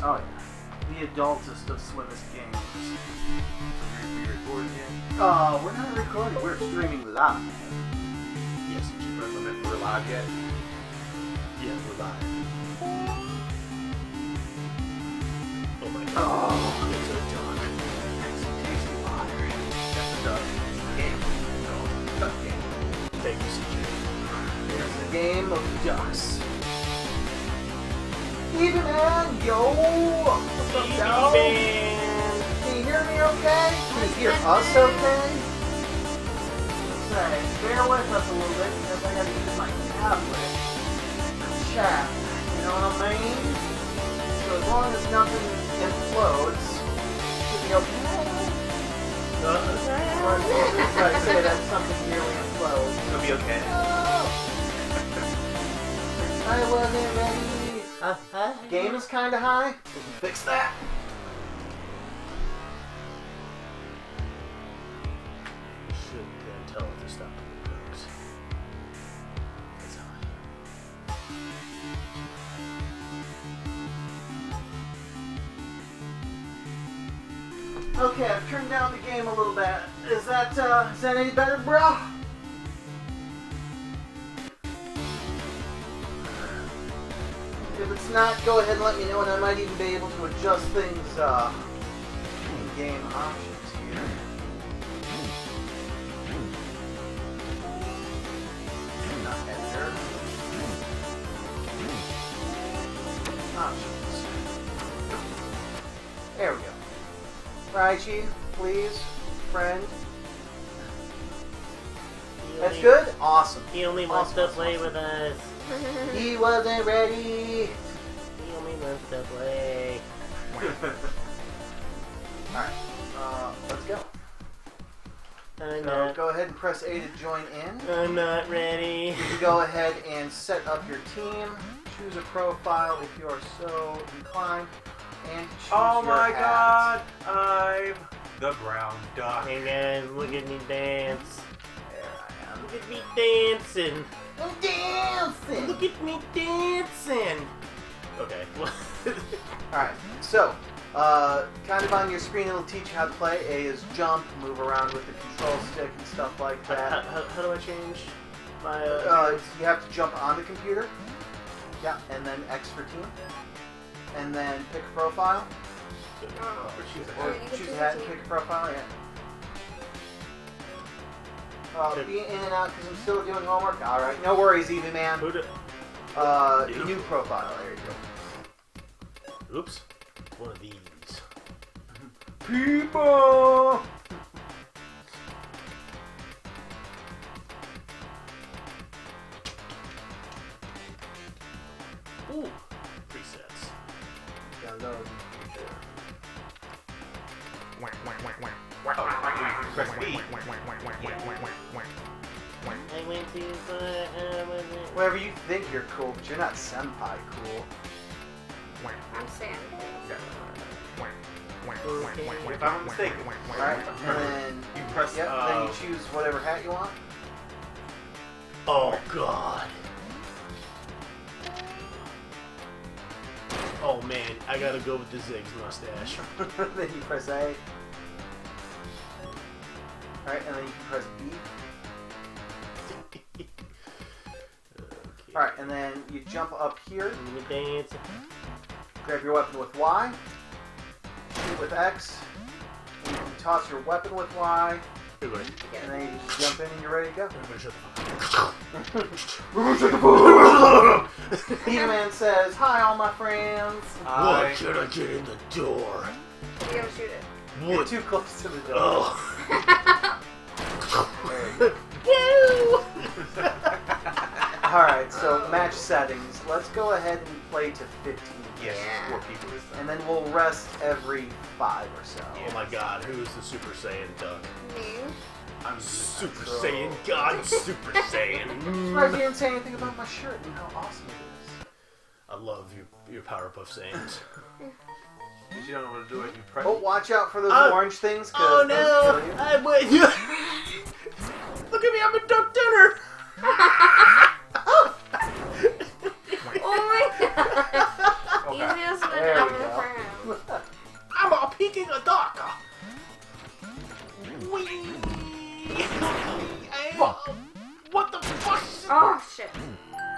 Oh yeah. The adultest of swimmest games. We record again. Uh, we're not recording. We're streaming live. Yes, not meant for live yet. yeah, we're live. Oh my god. Oh. It's so dark. That's a duck. Game. No. Game. Thank you, CJ. It's a game of ducks. Even man, yo! What's up, yo? Can you hear me okay? Can you hear us okay? Say, bear with us a little bit because I gotta use my tablet for chat. You know what I mean? So as long as nothing implodes, should be okay. Uh-huh. Or if I say that something nearly implodes. It'll be okay. I wasn't ready. Uh-huh. Game is kind of high. We can fix that. Should then tell it to stop the drugs. It's high. Okay, I've turned down the game a little bit. Is that uh, is that any better, bro? It's not, go ahead and let me know, and I might even be able to adjust things uh, in game options here. Not editor. Options. There we go. Raichi, please, friend. He That's only- good? Awesome. He only wants Awesome, to play awesome. with us. He wasn't ready. He only wants to play. Alright, uh, let's go. I'm So not. go ahead and press A to join in. I'm not ready. You can go ahead and set up your team, choose a profile if you are so inclined, and choose Oh your my hat. god! I'm the brown duck. Hey guys, look at me dance. There I am. Look at me dancing. I'm dancing! Look at me dancing. Okay. Alright, so, uh, kind of on your screen it'll teach you how to play. A is jump, move around with the control stick and stuff like that. how, how do I change my? Uh, Uh, you have to jump on the computer. Yeah, and then X for team. And then pick a profile. Or choose a Or hat. choose choose a hat and pick a profile, yeah. Uh, be in and out because I'm still doing homework. Alright, no worries, Evie man. who do- Uh, Yeah. new profile, there you go. Oops. One of these. People! Ooh. Presets. Got those. Oh, press went to was it- Whatever you think you're cool, but you're not senpai cool. I'm Sam. If I'm mistaken. Alright, and then You press, Yep, uh, then you choose whatever hat you want. Oh God. Oh man, I gotta go with the Ziggs mustache. then you press A. Alright, and then you can press B. Alright, and then you jump up here, I'm gonna dance. grab your weapon with Y, shoot with X, and you can toss your weapon with Y, and then you just jump in and you're ready to go. everybody shut the fuck He-Man says, Hi all my friends. up. I, What should I get in the door? You gotta shoot it. You're too close to the door. Oh. There you Woo! go. Alright, so match settings. Let's go ahead and play to 15. yes, Yeah. four people. And then we'll rest every five or so. Oh my God, who's the Super Saiyan duck? Me. I'm Super So- Saiyan God, Super Saiyan. Surprised you Mm. didn't say anything about my shirt and how awesome it is. I love your your Powerpuff Saiyans. If you don't know what to do it, you press. Oh, watch out for those Oh. orange things. 'cause Oh no! I'm I went. Look at me! I'm a duck dinner! Oh my god. Okay. Easiest one There ever for him. I'm a peeking a duck! Whee! Fuck. What the fuck? Oh shit.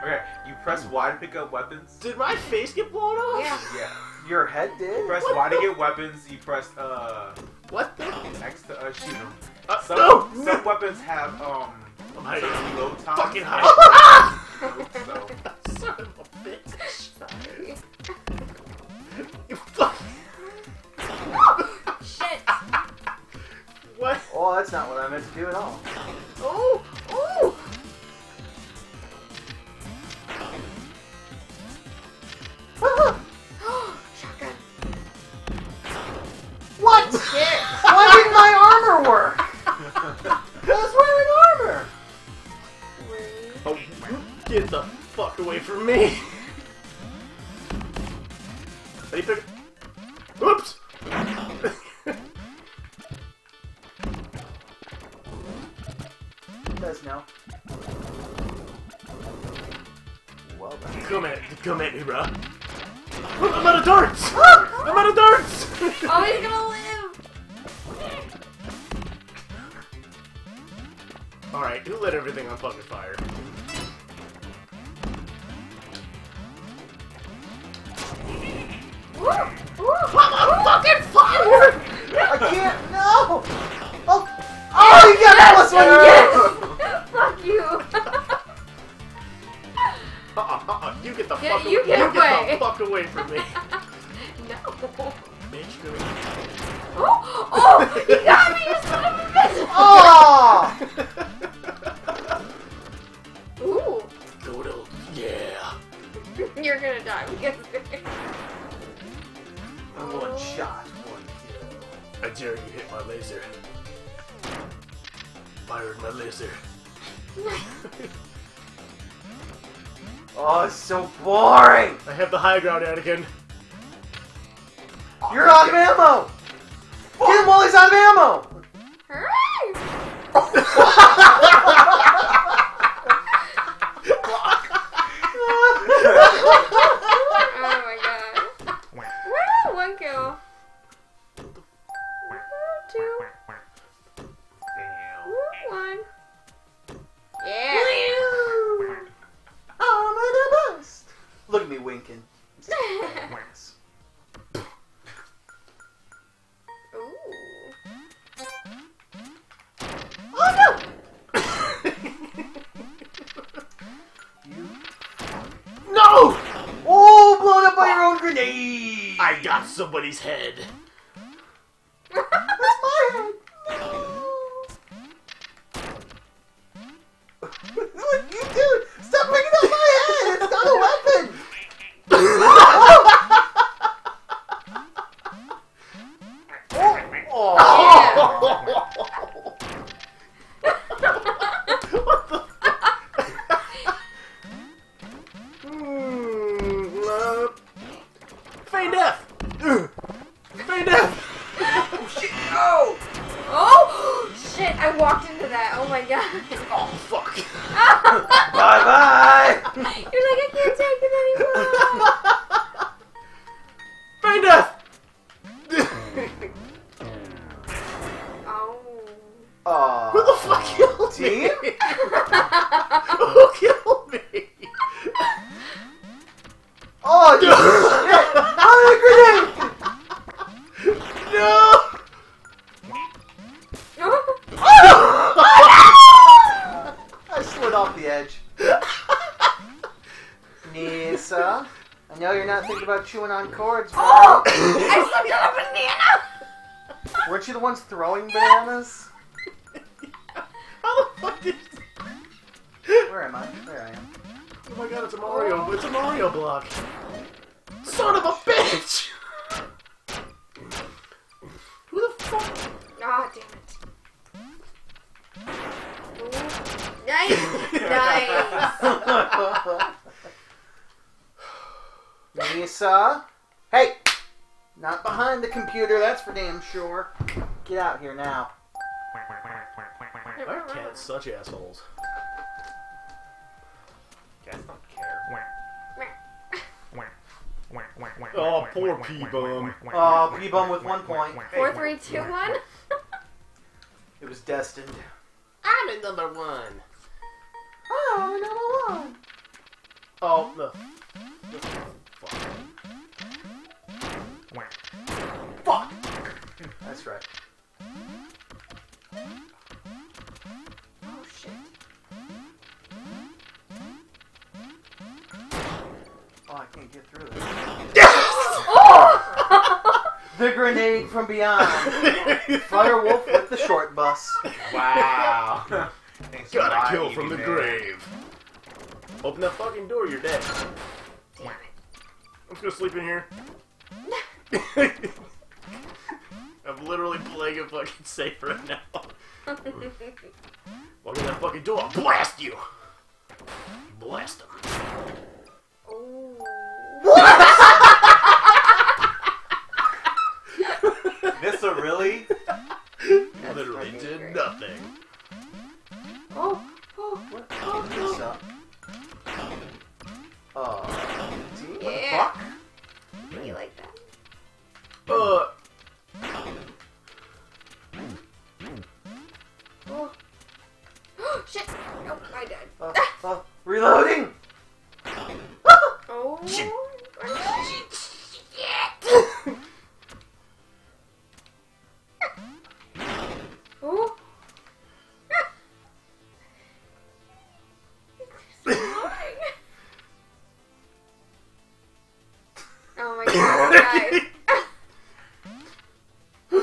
Okay, you press Y to pick up weapons. Did my face get blown off? Yeah. Yeah. Your head did? You press Y to get weapons. You press uh What the? X to uh, shoot them. Uh, Some, no! some weapons have um I'm hiding. certain load time. Fucking hiding. So Son of a bitch. Sorry. You fuck. Shit. What? Oh, that's not what I meant to do at all. Oh! Woo! Woo! I'm fucking fire! I can't. No. Oh. Oh, you got plus one. Yes! Fuck you! Uh-uh, uh-uh, you get the Yeah, fuck you away. get you away. get the fuck away from me. no. Bitch, come here. Oh! Oh! You got me, you son of a bitch! Oh. Dare you hit my laser. Fired my laser. Oh, it's so boring. I have the high ground, Anakin. You're out of ammo. Get him while he's out of ammo. Somebody's head. I know you're not thinking about chewing on cords, Oh! I stepped on a banana! Weren't you the ones throwing bananas? How the fuck did... Where am I? There I am. Oh my god, it's a Mario. It's a Mario block. Son of a bitch! Who the fuck? Oh, damn it. Ooh. Nice! nice! Nisa? Hey! Not behind the computer, that's for damn sure. Get out here now. Why are cats such assholes? Cats don't care. Oh, oh poor P-Bum. Oh, P-Bum with one point. Four, three, two, one. It was destined. I'm another one. Oh, number one. Oh, the. Fuck. Fuck. That's right. Oh shit. Oh, I can't get through this. Oh! The grenade from beyond. Firewolf with the short bus. Wow. Got a kill from the grave. Open that fucking door, you're dead. Damn it. I'm just gonna sleep in here. I'm literally playing a fucking safe right now. Walk in that fucking door, I'll blast you! Blast him. oh. This a really? Literally did great. nothing. Oh. Oh. What? Oh, this up. Oh. Uh, Oh. shit. Oh, I died. Uh, uh, reloading!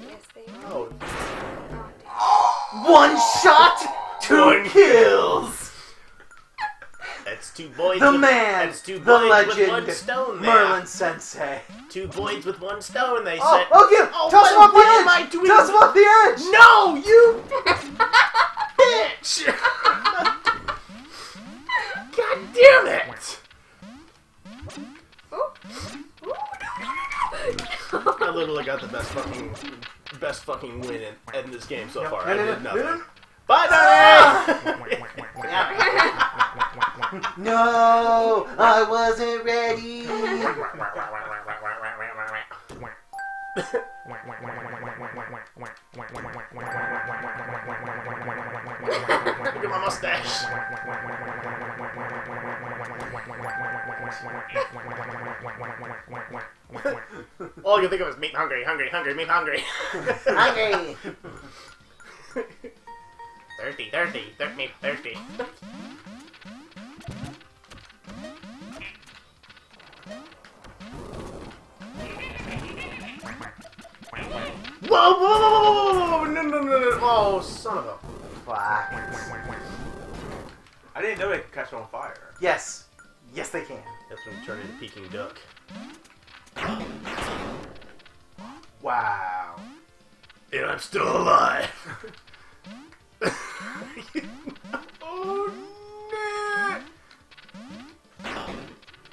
Yes, they are. Oh, Oh, One shot, two One kills! that's two boys. The with, man, That's two the boys with one legend, stone there. Merlin Sensei. Two boys with one stone. They Oh, said. oh, get Oh, Toss him off what am I the edge! doing? Toss him off the edge! No, you bitch! God damn it! Literally got the best fucking, best fucking win in, in this game so far. I did no, nothing. no, no. Bye, Daddy! No, I wasn't ready. Look at my mustache. All I can think of is meat hungry, hungry, hungry, meat hungry. Hungry. thirsty, thirsty, thirsty, thirsty. Whoa, whoa, whoa, whoa, whoa, whoa, no, no, no, no, oh, son of a... Fuck. I didn't know they could catch on fire. Yes. Yes, they can. That's when you turn into Peking Duck. Wow. And I'm still alive. oh, no.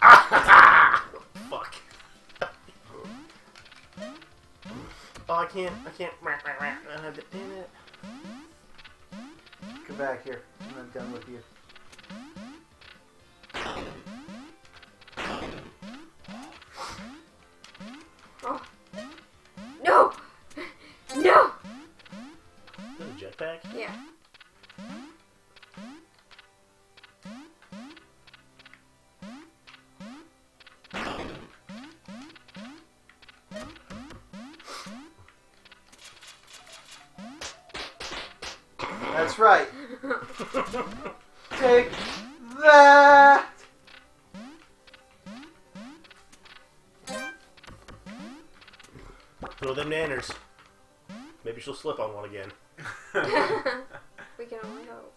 Fuck. Oh, I can't, I can't. Damn it. Come back here. I'm not done with you. Maybe she'll slip on one again. we can only hope.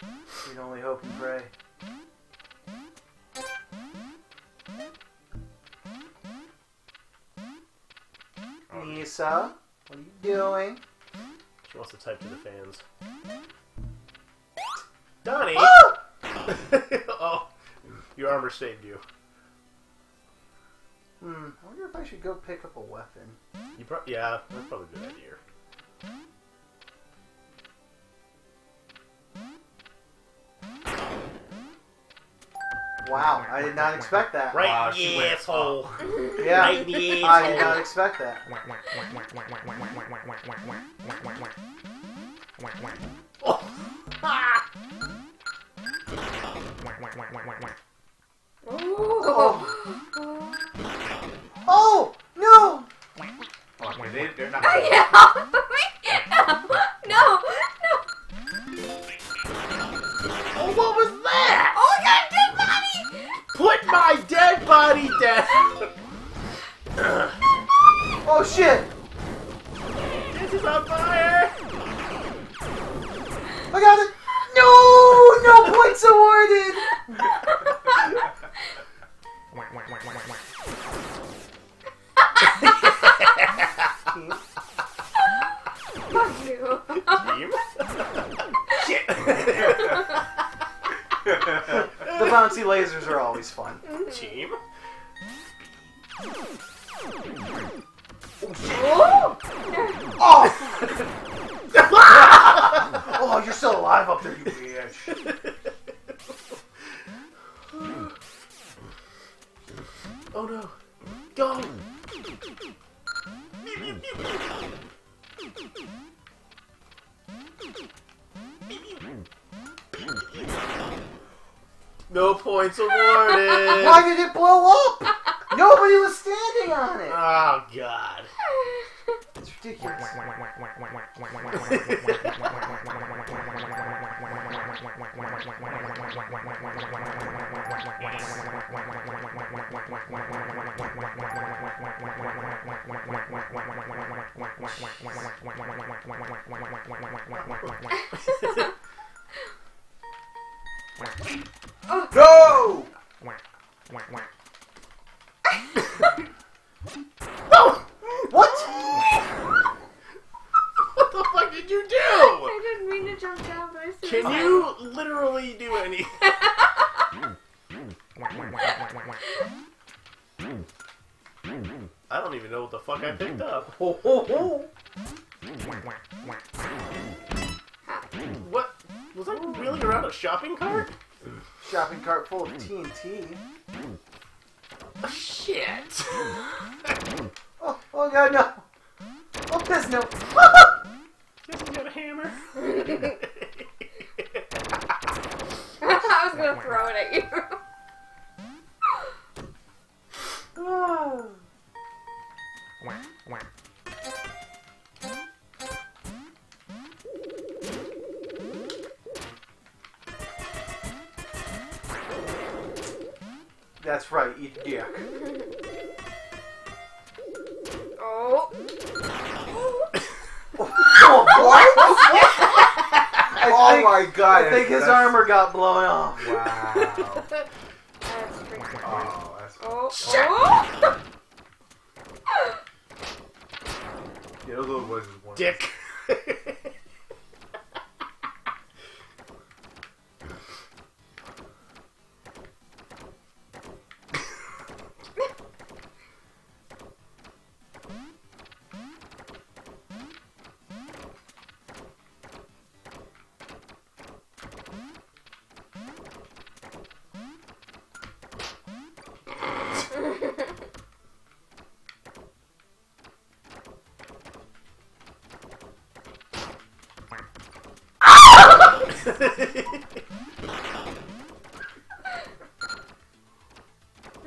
We can only hope and pray. Nisa, what are you doing? She wants to type to the fans. Donnie! Ah! oh, your armor saved you. Hmm. I wonder if I should go pick up a weapon. You pro- yeah, that's probably a good idea. Wow, I did not expect that. Right Wow, in the asshole. Yeah, Right in the I did not expect that. Oh. Ah! Oh. Oh no! Oh, they, they're not. Yeah. Oh, what was that? Oh my god, dead body. Put my dead body down! Oh shit! No points awarded! Why did it blow up? Nobody was standing on it. Oh god. It's ridiculous. you literally do anything? I don't even know what the fuck I picked up. Ho, ho, ho. What? Was I wheeling around a shopping cart? Shopping cart full of TNT. Oh, shit. Oh, oh god, no. Oh, there's no. Guess I got a hammer. I was gonna throw it at you. That's right, eat dick. I Oh think, my god. I think his that's- armor got blown off. Wow. That's freaking Oh, that's. Oh. Shit. oh. Yeah, those little voices. weren't- Dick.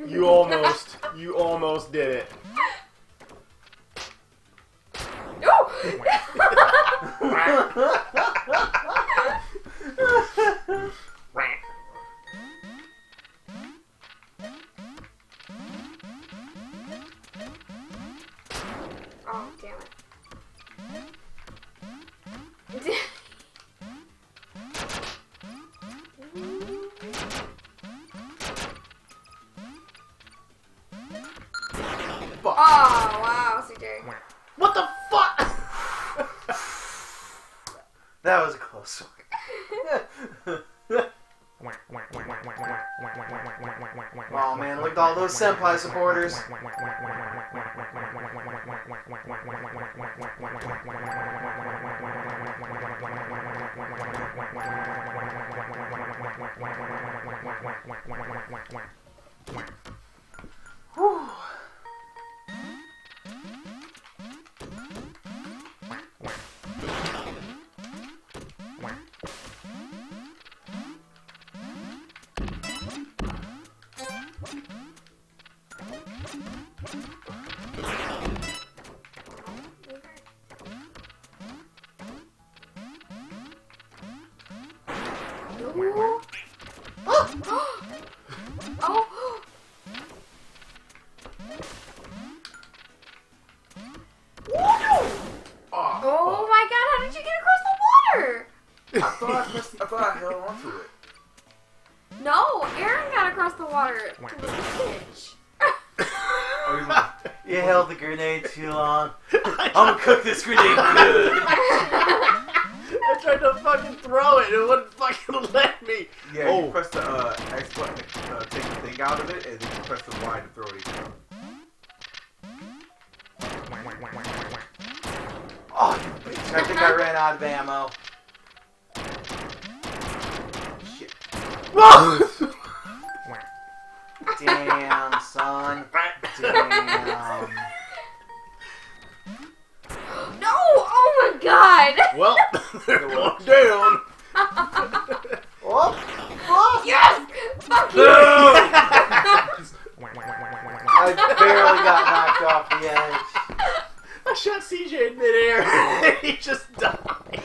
you almost, you almost did it. Senpai supporters. you held the grenade too long. I'm gonna cook this grenade good. I tried to fucking throw it. It wouldn't fucking let me. Yeah, Oh. you press the uh, X button to uh, take the thing out of it, and then you press the Y to throw it again. Oh, you bitch. I think I ran out of ammo. Shit. Damn, son. Damn. no! Oh my god! Well, they're going down. Oh, oh. Yes! Fuck you! I barely got knocked off the edge. I shot CJ in midair. and he just died.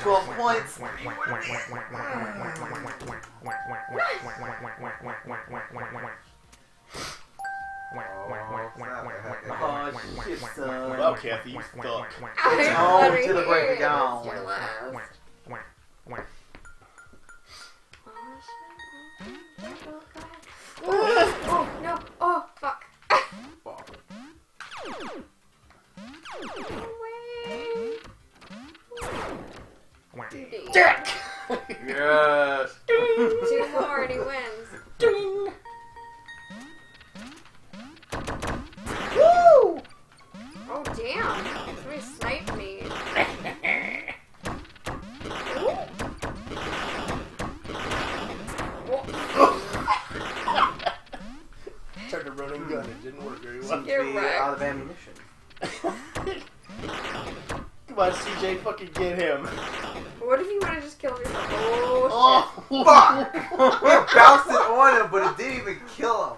Twelve points. Oh shit, son. Well, Kathy, you fuck. It's home to the break of dawn. Dick! Yes. Two more and he wins. Ding. Woo! Oh, damn. Somebody sniped me. Tried to run and gun. It didn't work very well. Seems to You're be right. out of ammunition. Come on, CJ, fucking get him. What if you would have just? Oh, Oh, Fuck! it bounced it on him, but it didn't even kill him.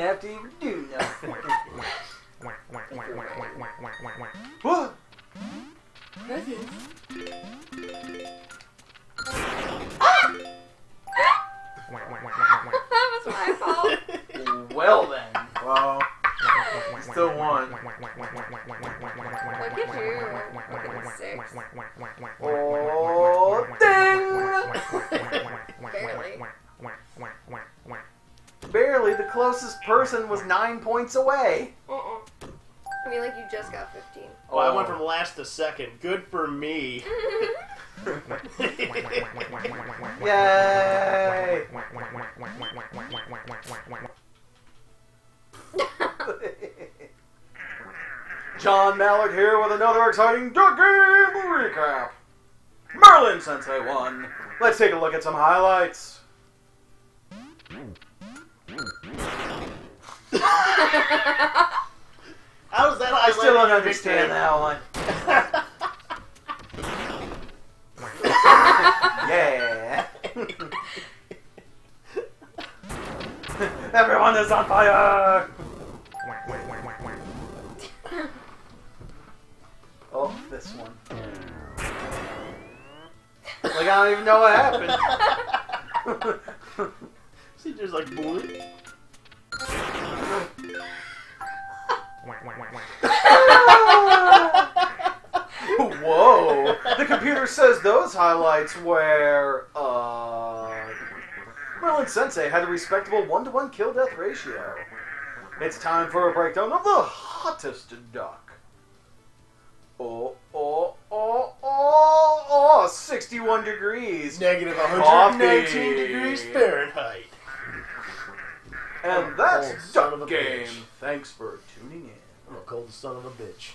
Didn't have to even do nothing. What? that closest was nine points away. Uh-uh. I mean, like you just got 15. Oh, I went oh. from last to second. Good for me. Yay! John Mallard here with another exciting Duck Game recap. Merlin Sensei won. Let's take a look at some highlights. How's that? I still don't understand that one. yeah. Everyone is on fire. Oh, this one. Like I don't even know what happened. See, there's like boing. The computer says those highlights where uh Merlin Sensei had a respectable one to one kill death ratio. It's time for a breakdown of the hottest duck. Oh, oh, oh, oh, oh, 61 degrees. Negative Coffee. 119 degrees Fahrenheit. And that's Oh, of Duck Game. bitch. Thanks for tuning in. I'm a cold son of a bitch.